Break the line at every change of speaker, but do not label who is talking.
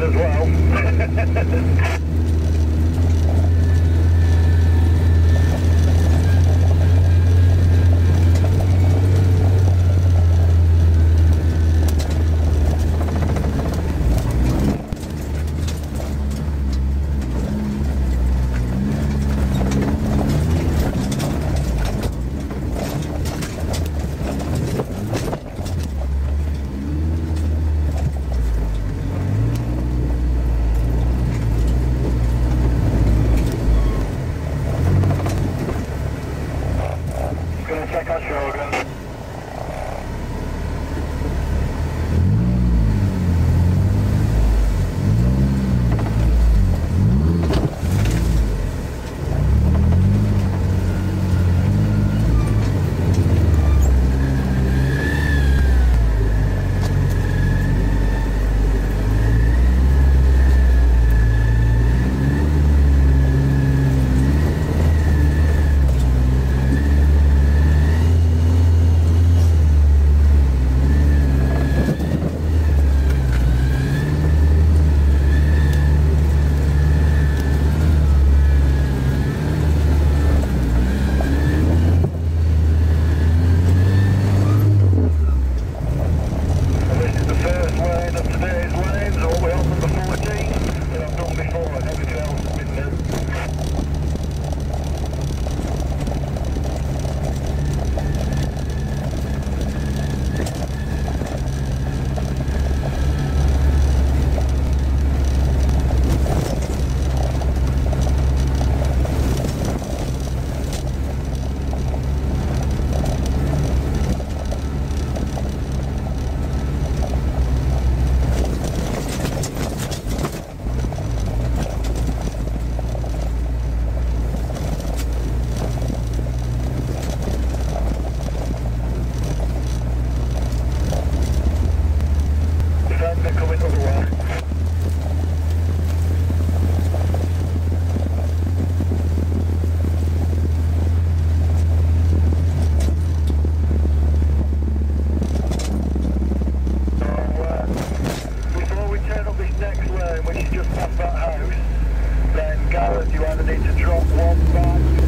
M13 as well. Gonna check our shogun. Lane, which just past that house, then Gareth, you either need to drop one back